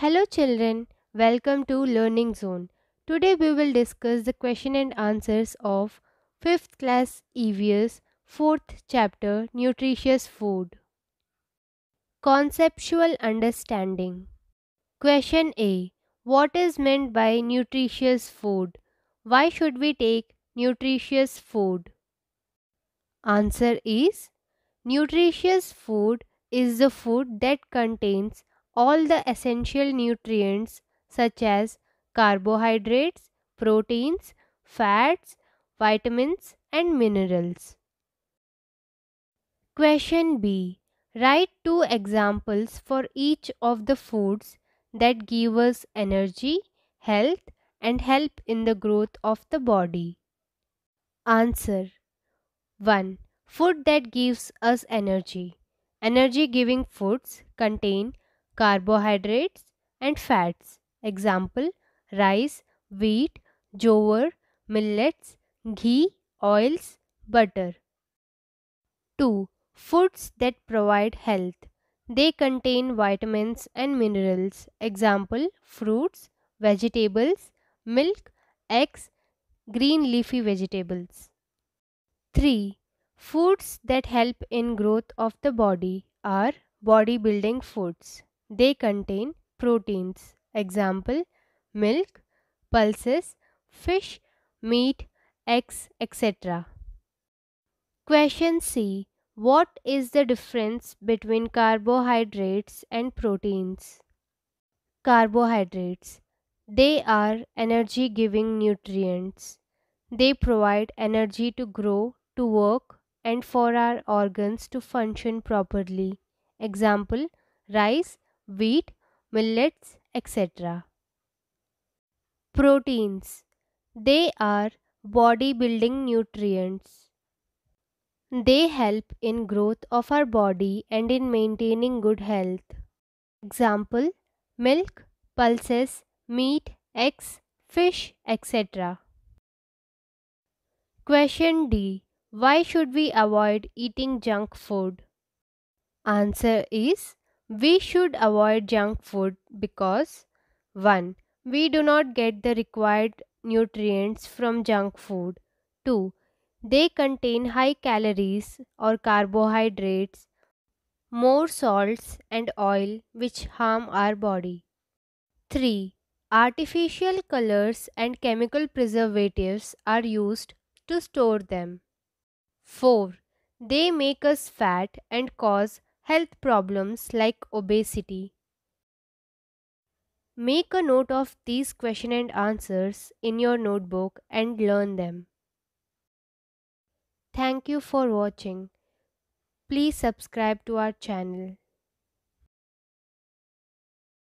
Hello children, welcome to Learning Zone. Today we will discuss the question and answers of 5th class EVS 4th chapter Nutritious Food. Conceptual Understanding Question A What is meant by nutritious food? Why should we take nutritious food? Answer is Nutritious food is the food that contains all the essential nutrients such as carbohydrates, proteins, fats, vitamins and minerals. Question B. Write two examples for each of the foods that give us energy, health and help in the growth of the body. Answer 1. Food that gives us energy. Energy giving foods contain carbohydrates and fats. Example rice, wheat, jowar, millets, ghee, oils, butter. 2. Foods that provide health. They contain vitamins and minerals. Example fruits, vegetables, milk, eggs, green leafy vegetables. 3. Foods that help in growth of the body are bodybuilding foods. They contain proteins. Example milk, pulses, fish, meat, eggs, etc. Question C. What is the difference between carbohydrates and proteins? Carbohydrates. They are energy giving nutrients. They provide energy to grow, to work, and for our organs to function properly. Example rice, wheat, millets, etc. Proteins. They are body building nutrients. They help in growth of our body and in maintaining good health. Example milk, pulses, meat, eggs, fish, etc. Question D. Why should we avoid eating junk food? Answer is we should avoid junk food because 1. We do not get the required nutrients from junk food. 2. They contain high calories or carbohydrates, more salts and oil which harm our body. 3. Artificial colors and chemical preservatives are used to store them. 4. They make us fat and cause health problems like obesity. Make a note of these question and answers in your notebook and learn them. Thank you for watching. Please subscribe to our channel.